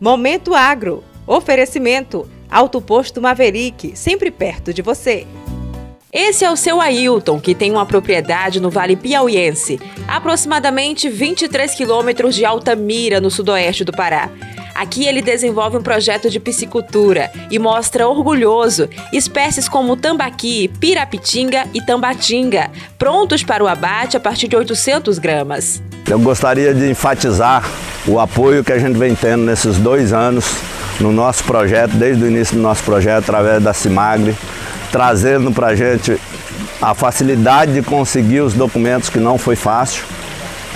Momento Agro. Oferecimento. Alto Posto Maverick, sempre perto de você. Esse é o seu Ailton, que tem uma propriedade no Vale Piauiense, aproximadamente 23 quilômetros de Altamira, no sudoeste do Pará. Aqui ele desenvolve um projeto de piscicultura e mostra orgulhoso espécies como tambaqui, pirapitinga e tambatinga, prontos para o abate a partir de 800 gramas. Eu gostaria de enfatizar o apoio que a gente vem tendo nesses dois anos no nosso projeto, desde o início do nosso projeto, através da Cimagre, trazendo para a gente a facilidade de conseguir os documentos que não foi fácil.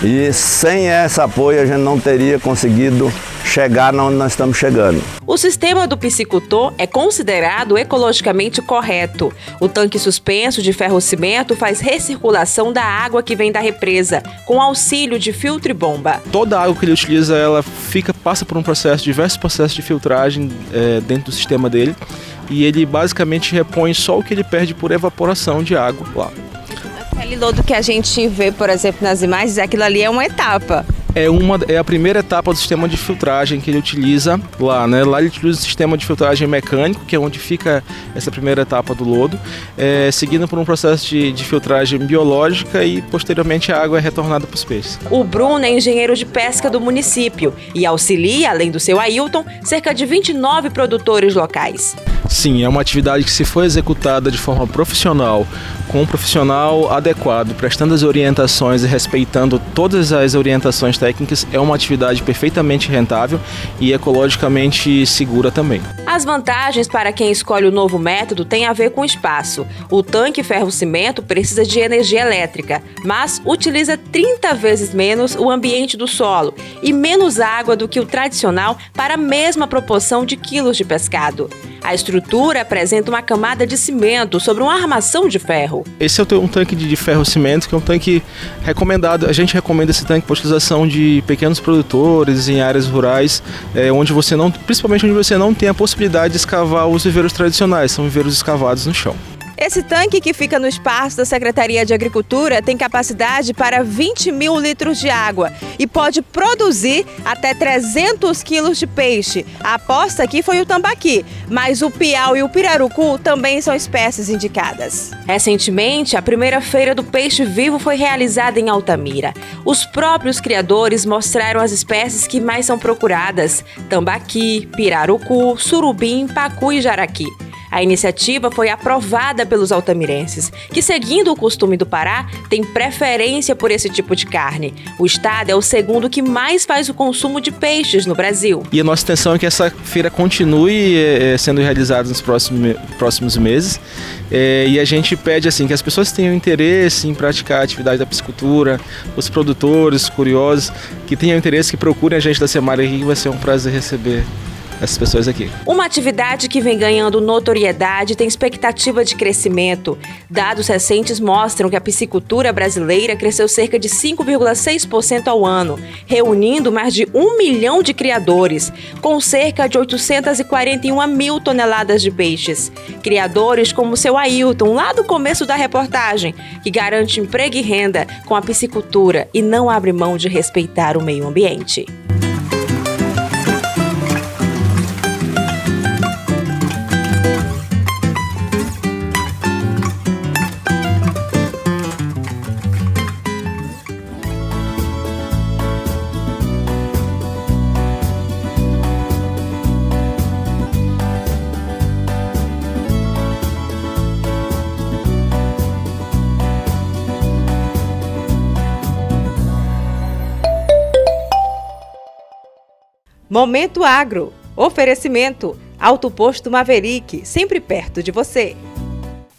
E sem esse apoio a gente não teria conseguido chegar onde nós estamos chegando. O sistema do piscicultor é considerado ecologicamente correto. O tanque suspenso de ferro-cimento faz recirculação da água que vem da represa, com auxílio de filtro e bomba. Toda a água que ele utiliza, ela fica passa por um processo, diversos processos de filtragem é, dentro do sistema dele, e ele basicamente repõe só o que ele perde por evaporação de água lá. Aquele lodo que a gente vê, por exemplo, nas imagens, aquilo ali é uma etapa é, uma, é a primeira etapa do sistema de filtragem que ele utiliza lá, né? Lá ele utiliza o sistema de filtragem mecânico, que é onde fica essa primeira etapa do lodo, é, seguindo por um processo de, de filtragem biológica e posteriormente a água é retornada para os peixes. O Bruno é engenheiro de pesca do município e auxilia, além do seu Ailton, cerca de 29 produtores locais. Sim, é uma atividade que se for executada de forma profissional, com um profissional adequado, prestando as orientações e respeitando todas as orientações técnicas, é uma atividade perfeitamente rentável e ecologicamente segura também. As vantagens para quem escolhe o novo método têm a ver com o espaço. O tanque ferro-cimento precisa de energia elétrica, mas utiliza 30 vezes menos o ambiente do solo e menos água do que o tradicional para a mesma proporção de quilos de pescado. A estrutura apresenta uma camada de cimento sobre uma armação de ferro. Esse é um tanque de ferro-cimento, que é um tanque recomendado. A gente recomenda esse tanque para utilização de pequenos produtores em áreas rurais, é, onde você não, principalmente onde você não tem a possibilidade de escavar os viveiros tradicionais, são viveiros escavados no chão. Esse tanque que fica no espaço da Secretaria de Agricultura tem capacidade para 20 mil litros de água e pode produzir até 300 quilos de peixe. A aposta aqui foi o tambaqui, mas o piau e o pirarucu também são espécies indicadas. Recentemente, a primeira feira do peixe vivo foi realizada em Altamira. Os próprios criadores mostraram as espécies que mais são procuradas: tambaqui, pirarucu, surubim, pacu e jaraqui. A iniciativa foi aprovada pelos altamirenses, que, seguindo o costume do Pará, têm preferência por esse tipo de carne. O estado é o segundo que mais faz o consumo de peixes no Brasil. E a nossa intenção é que essa feira continue é, sendo realizada nos próximos, próximos meses. É, e a gente pede assim que as pessoas tenham interesse em praticar a atividade da piscicultura, os produtores, curiosos, que tenham interesse, que procurem a gente da Semar aqui, que vai ser um prazer receber essas pessoas aqui. Uma atividade que vem ganhando notoriedade tem expectativa de crescimento. Dados recentes mostram que a piscicultura brasileira cresceu cerca de 5,6% ao ano, reunindo mais de um milhão de criadores, com cerca de 841 mil toneladas de peixes. Criadores como o seu Ailton, lá do começo da reportagem, que garante emprego e renda com a piscicultura e não abre mão de respeitar o meio ambiente. Momento Agro. Oferecimento. Alto Posto Maverick, sempre perto de você.